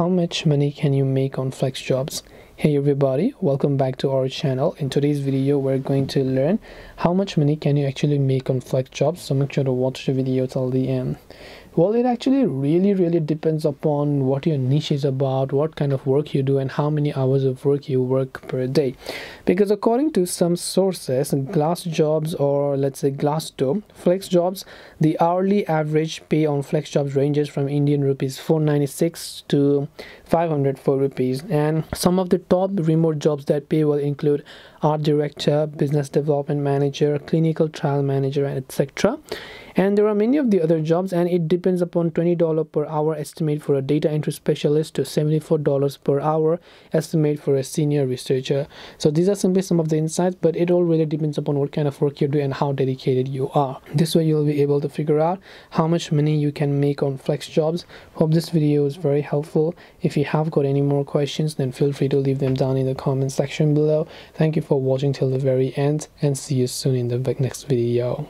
how much money can you make on FlexJobs? Hey everybody welcome back to our channel. In today's video we're going to learn how much money can you actually make on FlexJobs. So make sure to watch the video till the end well it actually really really depends upon what your niche is about what kind of work you do and how many hours of work you work per day. Because according to some sources glass jobs or let's say glassdoor FlexJobs the hourly average pay on FlexJobs ranges from indian rupees 496 to 504 rupees. And some of the top remote jobs that pay will include art director business development manager clinical trial manager etc and there are many of the other jobs and it depends upon $20 per hour estimate for a data entry specialist to $74 per hour estimate for a senior researcher. So these are simply some of the insights but it all really depends upon what kind of work you do and how dedicated you are. This way you'll be able to figure out how much money you can make on FlexJobs. Hope this video is very helpful. If you have got any more questions then feel free to leave them down in the comment section below. Thank you for watching till the very end and see you soon in the next video